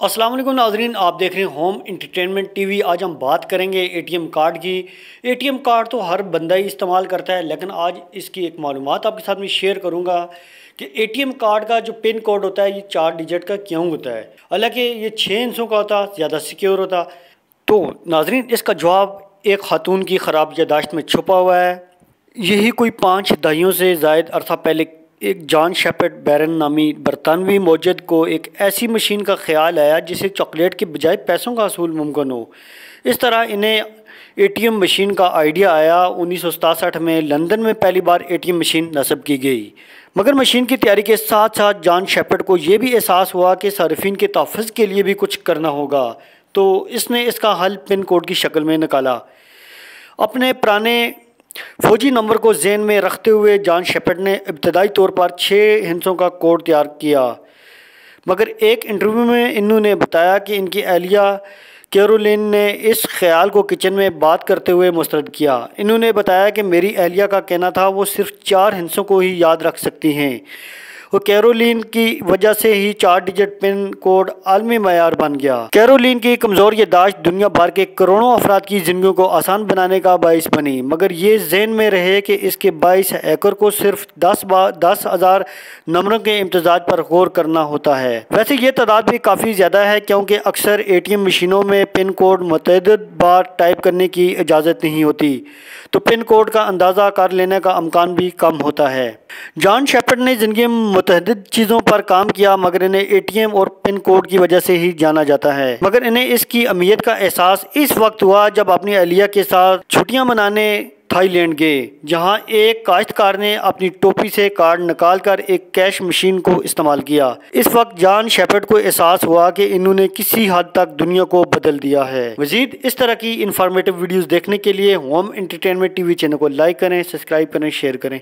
अस्सलाम वालेकुम नाजरीन, आप देख रहे हैं होम इंटरटेनमेंट टीवी। आज हम बात करेंगे एटीएम कार्ड की। एटीएम कार्ड तो हर बंदा ही इस्तेमाल करता है, लेकिन आज इसकी एक मालूम आपके साथ में शेयर करूँगा कि एटीएम कार्ड का जो पिन कोड होता है, ये चार डिजिट का क्यों होता है? हालाँकि ये छः इंचों का होता, ज़्यादा सिक्योर होता। तो नाजरीन, इसका जवाब एक खातून की ख़राब यादाश्त में छुपा हुआ है। यही कोई पाँच दहियों से जायद अरसा पहले एक जॉन शेपर्ड बैरन नामी बरतानवी मौजद को एक ऐसी मशीन का ख्याल आया जिसे चॉकलेट के बजाय पैसों का असूल मुमकिन हो। इस तरह इन्हें एटीएम मशीन का आइडिया आया। उन्नीस में लंदन में पहली बार एटीएम मशीन नस्ब की गई। मगर मशीन की तैयारी के साथ साथ जॉन शेपर्ड को यह भी एहसास हुआ कि सार्फिन के तहफ़ के लिए भी कुछ करना होगा। तो इसने इसका हल पिन कोड की शक्ल में निकाला। अपने पुराने फौजी नंबर को जेन में रखते हुए जान शेपर्ड ने इब्तदाई तौर पर छः हिंसों का कोड तैयार किया। मगर एक इंटरव्यू में इन्होंने बताया कि इनकी एहलिया केरोलिन ने इस ख्याल को किचन में बात करते हुए मुस्रद किया। इन्होंने बताया कि मेरी एहलिया का कहना था, वो सिर्फ़ चार हिंसों को ही याद रख सकती हैं। वो कैरोलिन की वजह से ही चार डिजिट पिन कोड आलमी मैार बन गया। कैरोलिन की कमज़ोर यादाश्त दुनिया भर के करोड़ों अफराद की ज़िंदगी को आसान बनाने का बायस बनी। मगर ये जहन में रहे कि इसके बाईस हैकर को सिर्फ़ दस दस हज़ार नंबरों के इम्तजाज पर गौर करना होता है। वैसे ये तादाद भी काफ़ी ज़्यादा है क्योंकि अक्सर ए टी एम मशीनों में पिन कोड मतद बार टाइप करने की इजाज़त नहीं होती। तो पिन कोड का अंदाज़ा कर लेने का अमकान भी कम होता है। जॉन शेपर्ड ने ज़िंदगी में मुतहद चीज़ों पर काम किया, मगर इन्हें ए टी एम और पिन कोड की वजह से ही जाना जाता है। मगर इन्हें इसकी अहमियत का एहसास इस वक्त हुआ जब अपनी अलिया के साथ छुट्टियाँ मनाने थाईलैंड गए, जहाँ एक काश्तकार ने अपनी टोपी से कार्ड निकाल कर एक कैश मशीन को इस्तेमाल किया। इस वक्त जान शेपर्ड को एहसास हुआ कि इन्होंने किसी हद तक दुनिया को बदल दिया है। मजीद इस तरह की इंफॉर्मेटिव वीडियोस देखने के लिए होम एंटरटेनमेंट टीवी चैनल को लाइक करें सब्सक्राइब करें शेयर करें।